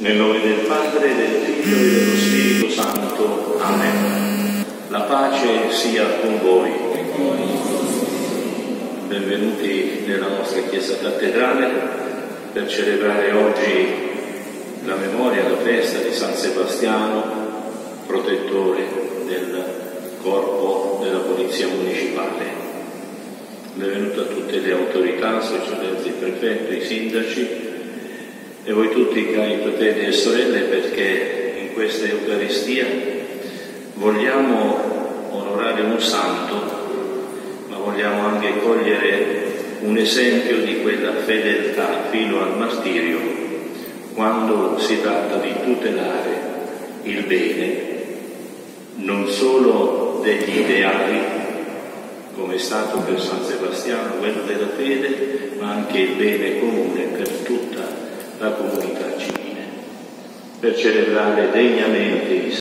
Nel nome del Padre, del Figlio e dello Spirito Santo. Amen. La pace sia con voi. Benvenuti nella nostra Chiesa Cattedrale per celebrare oggi la memoria, la festa di San Sebastiano, protettore del corpo della Polizia Municipale. Benvenuto a tutte le autorità, sua eccellenza il prefetto, i sindaci, e voi tutti cari fratelli e sorelle perché in questa Eucaristia vogliamo onorare un santo, ma vogliamo anche cogliere un esempio di quella fedeltà fino al martirio quando si tratta di tutelare il bene, non solo degli ideali, come è stato per San Sebastiano, quello della fede, ma anche il bene comune per civile, per celebrare degnamente i